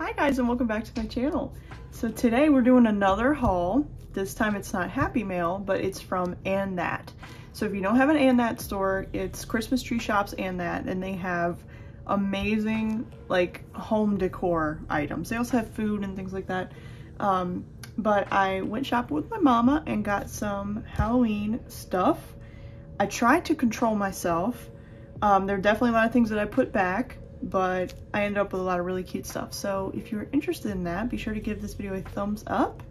Hi guys and welcome back to my channel. So today we're doing another haul. This time it's not Happy Mail, but it's from And That. So if you don't have an And That store, it's Christmas Tree Shops And That, and they have amazing like home decor items. They also have food and things like that. Um, but I went shopping with my mama and got some Halloween stuff. I tried to control myself. Um, there are definitely a lot of things that I put back but I ended up with a lot of really cute stuff. So if you're interested in that, be sure to give this video a thumbs up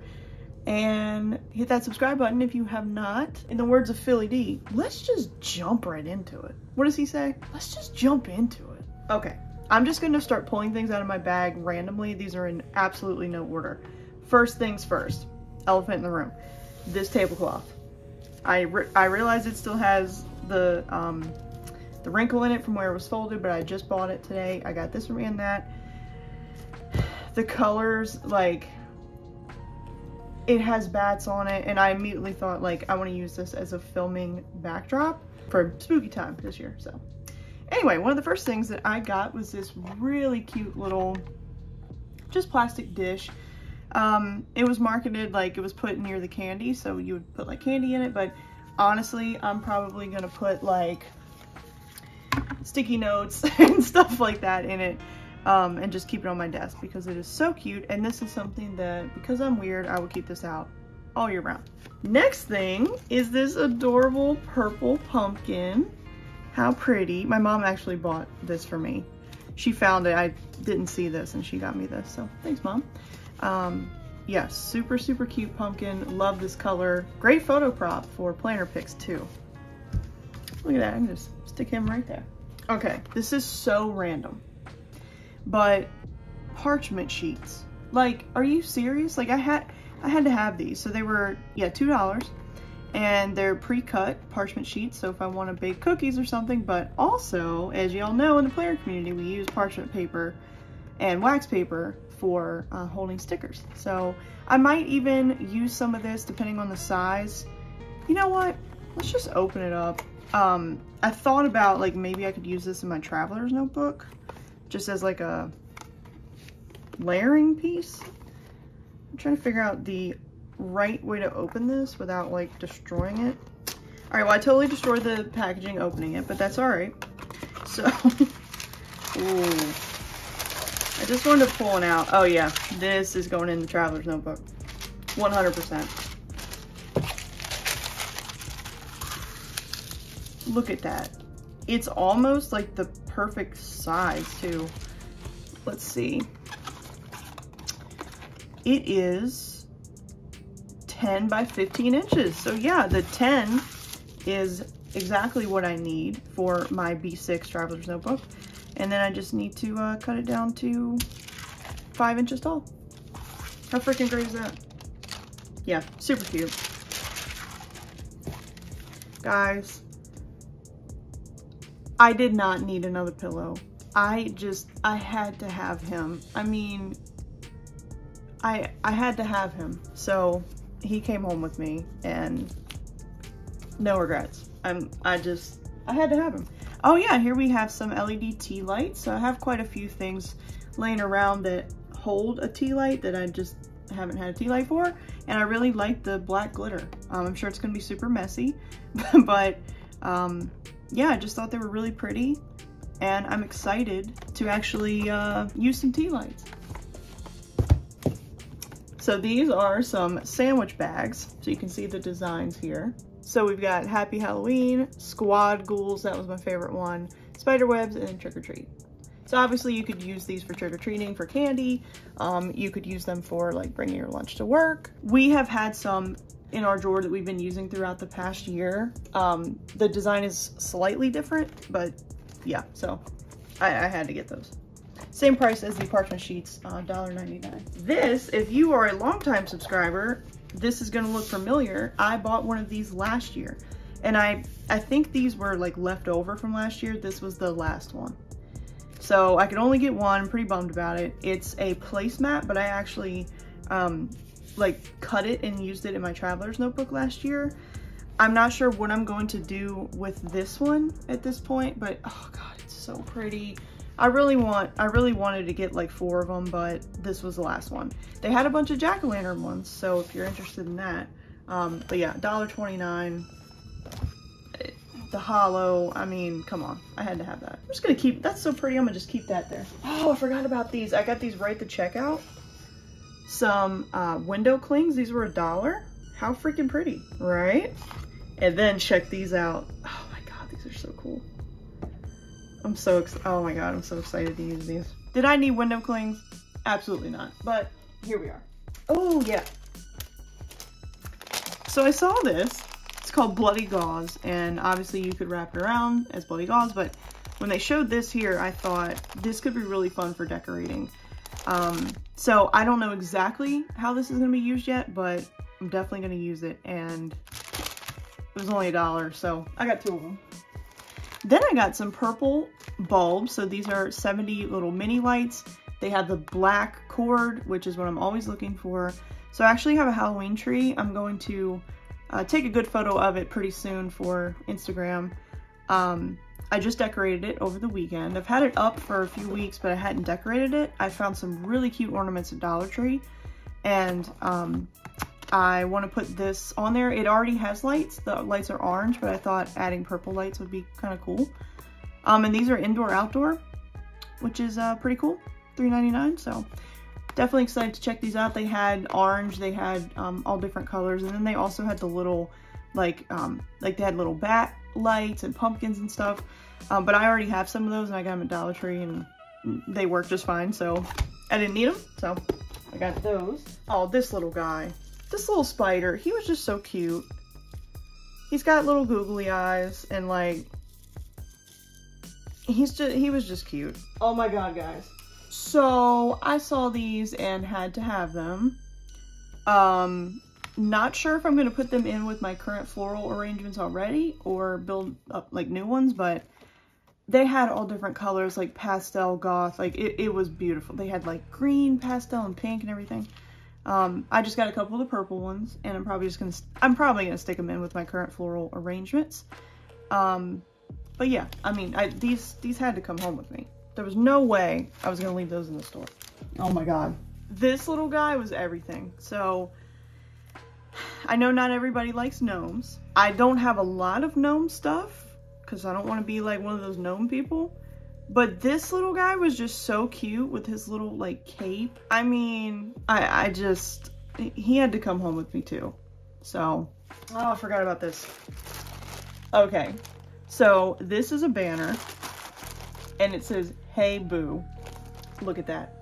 and hit that subscribe button if you have not. In the words of Philly D, let's just jump right into it. What does he say? Let's just jump into it. Okay, I'm just gonna start pulling things out of my bag randomly. These are in absolutely no order. First things first, elephant in the room. This tablecloth. I, re I realize it still has the um, the wrinkle in it from where it was folded, but I just bought it today. I got this from and that. The colors, like, it has bats on it, and I immediately thought, like, I want to use this as a filming backdrop for spooky time this year, so. Anyway, one of the first things that I got was this really cute little, just plastic dish. Um, it was marketed like it was put near the candy, so you would put like candy in it, but honestly, I'm probably gonna put like sticky notes and stuff like that in it um, and just keep it on my desk because it is so cute and this is something that because I'm weird I will keep this out all year round. Next thing is this adorable purple pumpkin. How pretty. My mom actually bought this for me. She found it. I didn't see this and she got me this. So thanks mom. Um, yeah, super, super cute pumpkin. Love this color. Great photo prop for planner pics too. Look at that. I can just stick him right there. Okay, this is so random, but parchment sheets. Like, are you serious? Like, I had I had to have these. So they were, yeah, $2. And they're pre-cut parchment sheets, so if I want to bake cookies or something, but also, as y'all know in the planner community, we use parchment paper and wax paper for uh, holding stickers. So I might even use some of this depending on the size. You know what? Let's just open it up um, I thought about like maybe I could use this in my traveler's notebook just as like a layering piece. I'm trying to figure out the right way to open this without like destroying it. All right, well, I totally destroyed the packaging opening it, but that's all right. So, ooh. I just wanted to pull it out. Oh yeah, this is going in the traveler's notebook. 100%. Look at that. It's almost like the perfect size too. Let's see. It is 10 by 15 inches. So yeah, the 10 is exactly what I need for my B6 Traveler's Notebook. And then I just need to uh, cut it down to five inches tall. How freaking great is that? Yeah, super cute. Guys, I did not need another pillow. I just, I had to have him. I mean, I, I had to have him. So he came home with me and no regrets. I'm, I just, I had to have him. Oh yeah, here we have some LED tea lights. So I have quite a few things laying around that hold a tea light that I just haven't had a tea light for. And I really like the black glitter. Um, I'm sure it's gonna be super messy, but um, yeah, I just thought they were really pretty and I'm excited to actually uh, use some tea lights. So these are some sandwich bags. So you can see the designs here. So we've got Happy Halloween, Squad Ghouls, that was my favorite one, Spider Webs, and Trick or Treat. So obviously you could use these for trick-or-treating for candy. Um, you could use them for like bringing your lunch to work. We have had some in our drawer that we've been using throughout the past year. Um, the design is slightly different, but yeah, so I, I had to get those. Same price as the parchment sheets, uh, $1.99. This, if you are a longtime subscriber, this is gonna look familiar. I bought one of these last year and I, I think these were like left over from last year. This was the last one. So I could only get one, I'm pretty bummed about it. It's a placemat, but I actually um, like cut it and used it in my traveler's notebook last year. I'm not sure what I'm going to do with this one at this point, but oh god, it's so pretty. I really want, I really wanted to get like four of them, but this was the last one. They had a bunch of jack-o'-lantern ones, so if you're interested in that. Um, but yeah, $1.29. The hollow, I mean, come on. I had to have that. I'm just gonna keep, that's so pretty, I'm gonna just keep that there. Oh, I forgot about these. I got these right at the checkout. Some uh, window clings, these were a dollar. How freaking pretty, right? And then check these out. Oh my God, these are so cool. I'm so, excited. oh my God, I'm so excited to use these. Did I need window clings? Absolutely not, but here we are. Oh yeah. So I saw this, it's called Bloody Gauze, and obviously you could wrap it around as Bloody Gauze, but when they showed this here, I thought this could be really fun for decorating. Um, so I don't know exactly how this is gonna be used yet, but I'm definitely gonna use it, and it was only a dollar, so I got two of them. Then I got some purple bulbs. So these are 70 little mini lights. They have the black cord, which is what I'm always looking for. So I actually have a Halloween tree. I'm going to uh, take a good photo of it pretty soon for Instagram. Um, I just decorated it over the weekend. I've had it up for a few weeks, but I hadn't decorated it. I found some really cute ornaments at Dollar Tree. And um, I want to put this on there. It already has lights. The lights are orange, but I thought adding purple lights would be kind of cool. Um, and these are indoor outdoor, which is uh, pretty cool. $3.99. So definitely excited to check these out. They had orange, they had um, all different colors, and then they also had the little like um, like they had little bat lights and pumpkins and stuff. Um, but I already have some of those, and I got them at Dollar Tree, and they work just fine. So I didn't need them, so I got those. Oh, this little guy. This little spider, he was just so cute. He's got little googly eyes and like, he's just, he was just cute. Oh my god, guys. So I saw these and had to have them. Um, not sure if I'm going to put them in with my current floral arrangements already or build up like new ones, but they had all different colors like pastel, goth, like it, it was beautiful. They had like green, pastel, and pink and everything. Um, I just got a couple of the purple ones, and I'm probably just gonna, I'm probably gonna stick them in with my current floral arrangements. Um, but yeah, I mean, I, these, these had to come home with me. There was no way I was gonna leave those in the store. Oh my God. This little guy was everything. So, I know not everybody likes gnomes. I don't have a lot of gnome stuff, because I don't want to be like one of those gnome people. But this little guy was just so cute with his little like cape. I mean, I, I just, he had to come home with me too. So, oh, I forgot about this. Okay, so this is a banner and it says, hey boo. Look at that.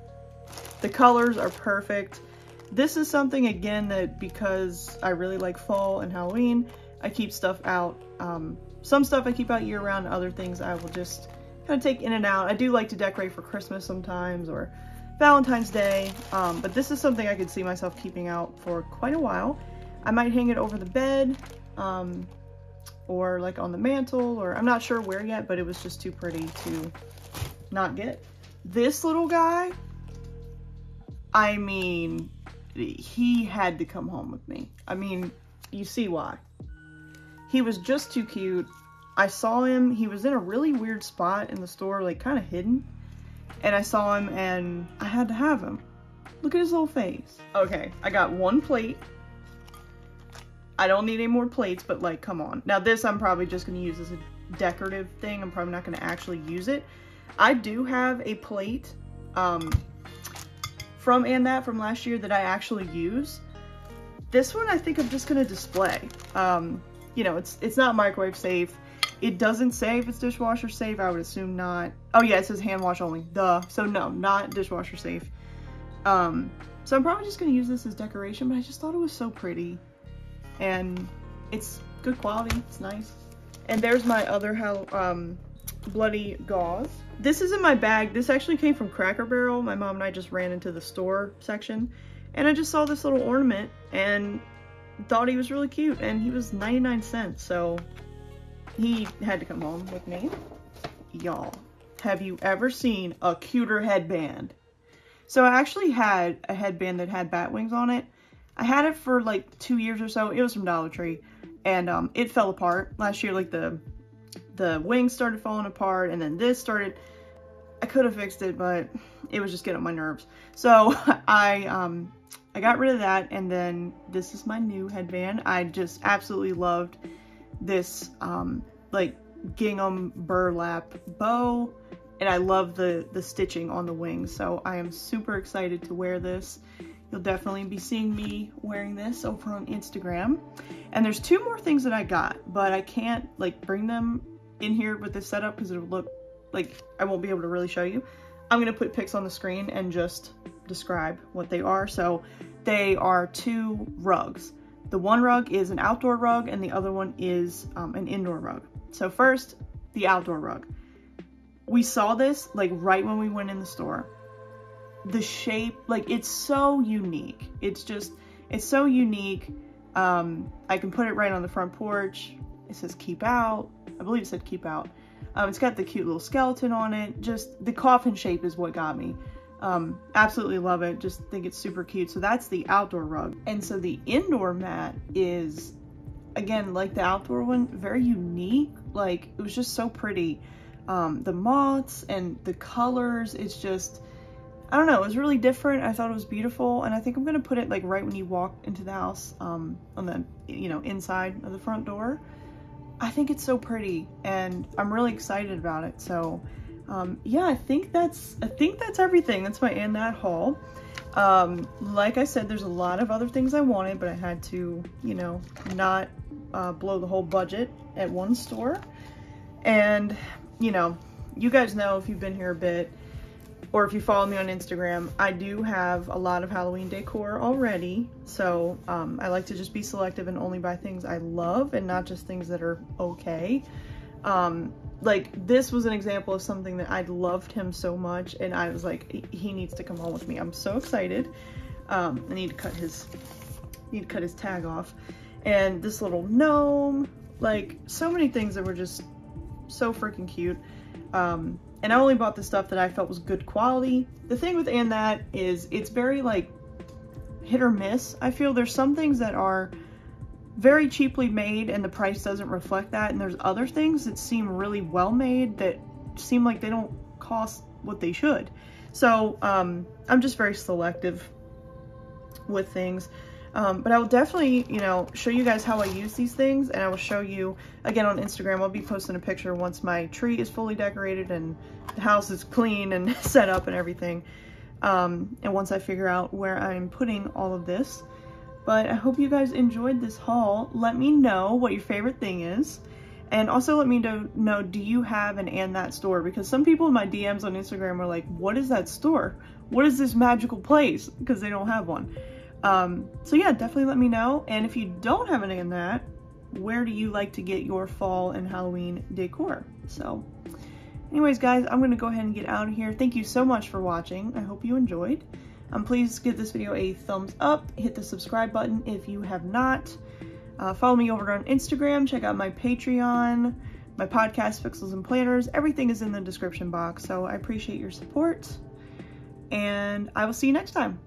The colors are perfect. This is something again that because I really like fall and Halloween, I keep stuff out. Um, some stuff I keep out year round, other things I will just kind of take in and out. I do like to decorate for Christmas sometimes or Valentine's Day, um, but this is something I could see myself keeping out for quite a while. I might hang it over the bed um, or like on the mantle or I'm not sure where yet, but it was just too pretty to not get. This little guy, I mean, he had to come home with me. I mean, you see why. He was just too cute. I saw him, he was in a really weird spot in the store, like kind of hidden. And I saw him and I had to have him. Look at his little face. Okay, I got one plate. I don't need any more plates, but like, come on. Now this I'm probably just gonna use as a decorative thing. I'm probably not gonna actually use it. I do have a plate um, from and that from last year that I actually use. This one I think I'm just gonna display. Um, you know, it's it's not microwave safe. It doesn't say if it's dishwasher safe. I would assume not. Oh yeah, it says hand wash only. Duh. So no, not dishwasher safe. Um, so I'm probably just to use this as decoration, but I just thought it was so pretty. And it's good quality. It's nice. And there's my other how um, bloody gauze. This is in my bag. This actually came from Cracker Barrel. My mom and I just ran into the store section. And I just saw this little ornament and thought he was really cute. And he was 99 cents. So he had to come home with me. Y'all, have you ever seen a cuter headband? So I actually had a headband that had bat wings on it. I had it for like two years or so. It was from Dollar Tree. And um, it fell apart last year. Like the the wings started falling apart and then this started... I could have fixed it, but it was just getting on my nerves. So I, um, I got rid of that and then this is my new headband. I just absolutely loved this, um, like gingham burlap bow and I love the, the stitching on the wings. So I am super excited to wear this. You'll definitely be seeing me wearing this over on Instagram. And there's two more things that I got, but I can't like bring them in here with this setup because it'll look like I won't be able to really show you. I'm gonna put pics on the screen and just describe what they are. So they are two rugs. The one rug is an outdoor rug and the other one is um, an indoor rug. So first, the outdoor rug. We saw this like right when we went in the store. The shape, like it's so unique. It's just, it's so unique. Um, I can put it right on the front porch. It says keep out. I believe it said keep out. Um, it's got the cute little skeleton on it. Just the coffin shape is what got me. Um, absolutely love it. Just think it's super cute. So that's the outdoor rug. And so the indoor mat is, again, like the outdoor one, very unique. Like it was just so pretty. Um, the moths and the colors, it's just, I don't know, it was really different. I thought it was beautiful. And I think I'm going to put it like right when you walk into the house um, on the, you know, inside of the front door. I think it's so pretty and I'm really excited about it. So um, yeah, I think that's, I think that's everything. That's my and that haul. Um, like I said, there's a lot of other things I wanted, but I had to, you know, not uh, blow the whole budget at one store. And, you know, you guys know if you've been here a bit, or if you follow me on Instagram, I do have a lot of Halloween decor already. So um, I like to just be selective and only buy things I love and not just things that are okay. Um, like this was an example of something that I loved him so much and I was like, he needs to come home with me. I'm so excited. Um, I need to cut his, need to cut his tag off. And this little gnome, like so many things that were just so freaking cute. Um, and I only bought the stuff that I felt was good quality. The thing with and that is it's very like hit or miss. I feel there's some things that are very cheaply made and the price doesn't reflect that. And there's other things that seem really well made that seem like they don't cost what they should. So um, I'm just very selective with things. Um, but I will definitely, you know, show you guys how I use these things and I will show you again on Instagram. I'll be posting a picture once my tree is fully decorated and the house is clean and set up and everything. Um, and once I figure out where I'm putting all of this. But I hope you guys enjoyed this haul. Let me know what your favorite thing is. And also let me know, do you have an and that store? Because some people in my DMs on Instagram are like, what is that store? What is this magical place? Because they don't have one. Um, so yeah, definitely let me know. And if you don't have any in that, where do you like to get your fall and Halloween decor? So anyways, guys, I'm going to go ahead and get out of here. Thank you so much for watching. I hope you enjoyed. Um, please give this video a thumbs up. Hit the subscribe button if you have not. Uh, follow me over on Instagram. Check out my Patreon, my podcast, Pixels and Planners. Everything is in the description box. So I appreciate your support. And I will see you next time.